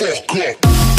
fuck up.